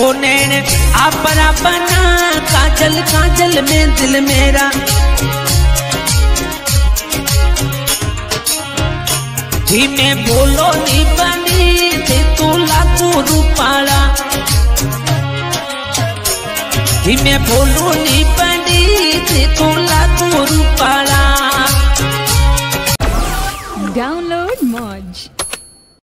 ओ नैन आपरा बना काजल काजल में दिल मेरा। धीमे बोलो नी बनी ते तू लागू रूपाला। धीमे बोलो नी बनी તે तू लागू रूपाला। डाउनलोड मौज